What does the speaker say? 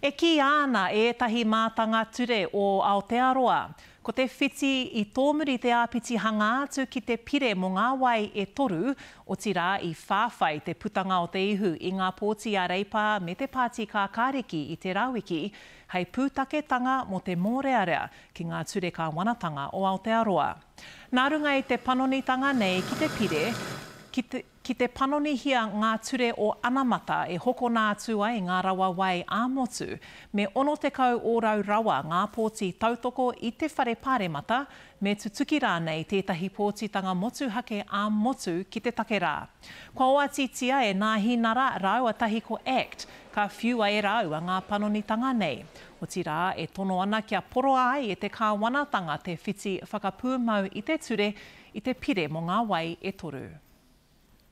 E kīia ana e ētahi mātanga ture o Aotearoa, ko te whiti i tōmuri te āpiti hangā atu ki te pire mō ngā wai e toru, otirā i whāwhai te putanga o te ihu i ngā pōti a Reipa me te Pāti Kākāriki i te Rawiki hei pūtaketanga mō te mōrearea ki ngā ture kāwanatanga o Aotearoa. Nā runga i te panonitanga nei ki te pire, ki te. Ki te panonihia ngā ture o anamata e hokona atu ai ngā rawa wai ā-motu, me 60 ōrau rawa ngā pōti tautoko i te Whare Pāremata, me tutuki rānei tētahi pōtitanga motuhake ā-motu ki te take rā. Kua oatitia e Nāhinara rāua tahi ko act, ka whiua e rāua ngā panonitanga nei. Otirā, e tono ana kia poroa ai e te Kāwanatanga te whiti whakapūmau i te ture, i te pire mō ngā wai e toru.